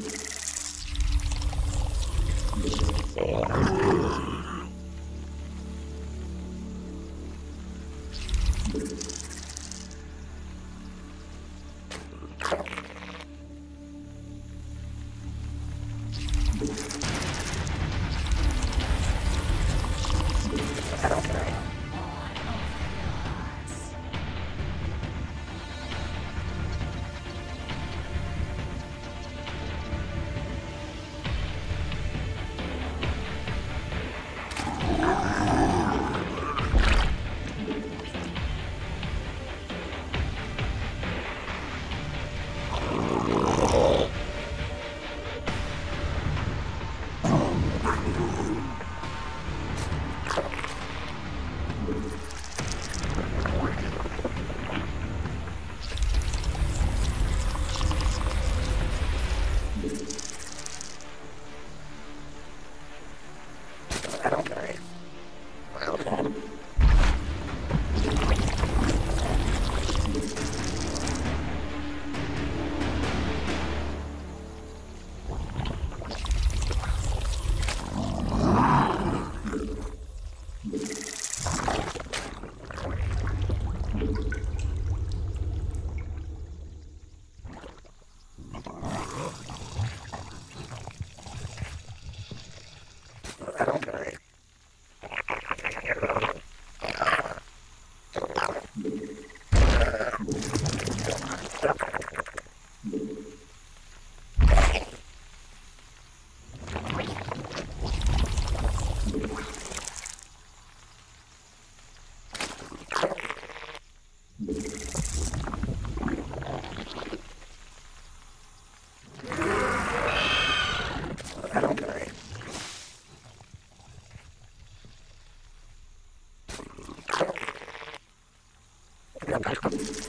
Spawn かる。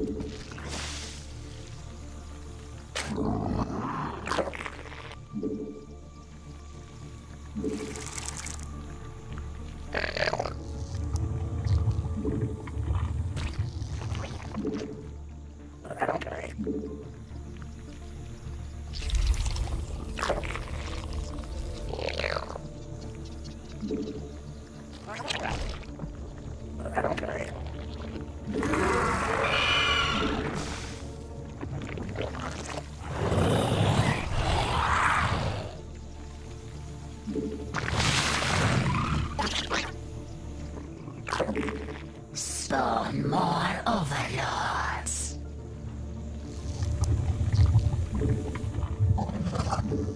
Overlords.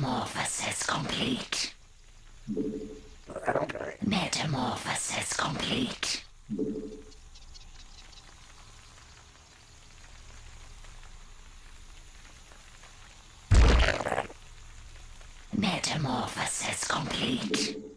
Metamorphosis complete. Metamorphosis complete. Metamorphosis complete.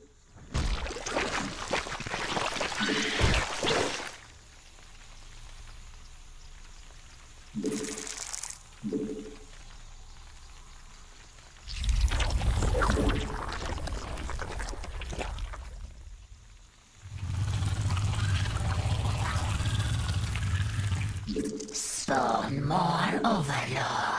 Spawn more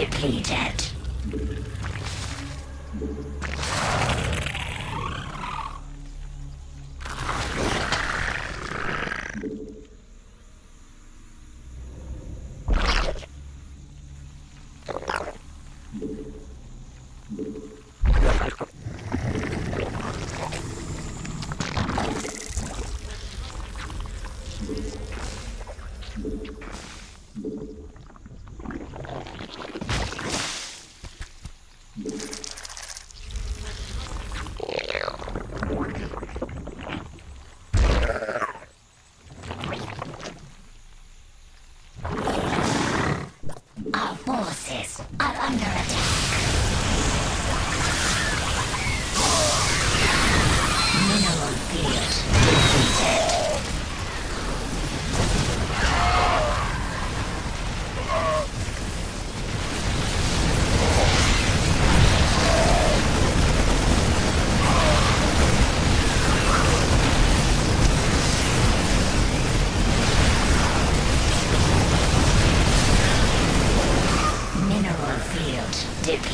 depleted.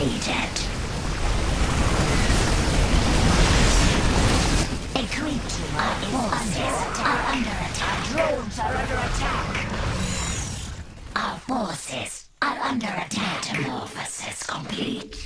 Depleted. A creature our forces are under attack. Our drones are under attack. Our forces are under attack. Metamorphosis complete.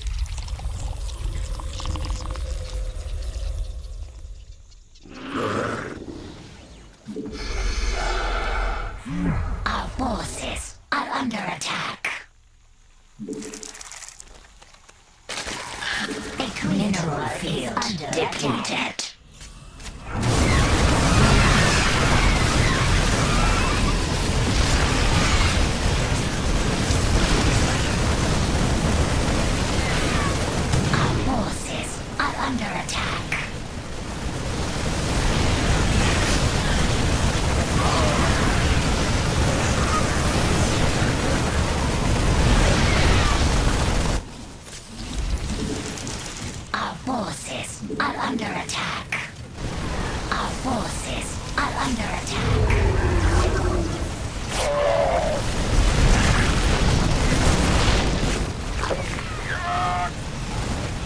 Forces are under attack.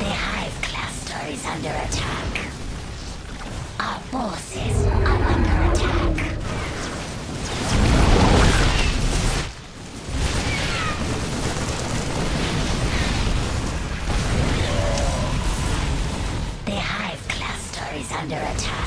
The hive cluster is under attack. Our forces are under attack. The hive cluster is under attack.